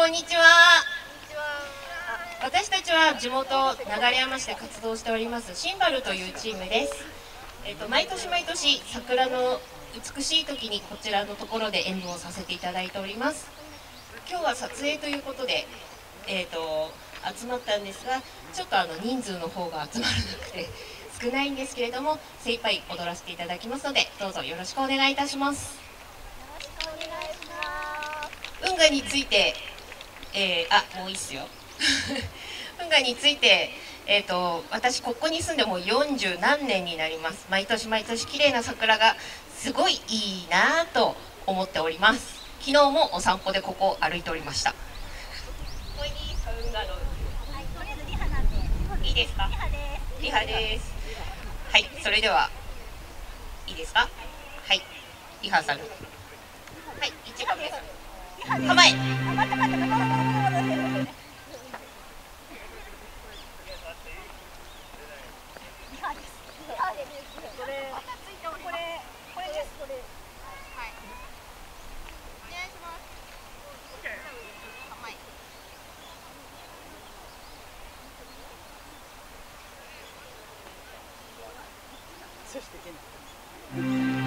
こんにちは。私たちは地元流山市で活動しておりますシンバルというチームです。えっと毎年毎年桜の美しい時にこちらのところで演舞をさせていただいております。今日は撮影ということでえっと集まったんですがちょっとあの人数の方が集まらなくて少ないんですけれども精一杯踊らせていただきますのでどうぞよろしくお願いいたします。運河について、えー、あもういいっすよ。運河について、えーと、私ここに住んでもう40何年になります。毎年毎年綺麗な桜がすごいいいなと思っております。昨日もお散歩でここを歩いておりました。これいいですか運河のいいで。す。かリハです。はいそれではいいですか？はい。リハさんはい一番です。構えそして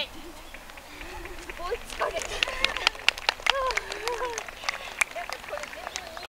it.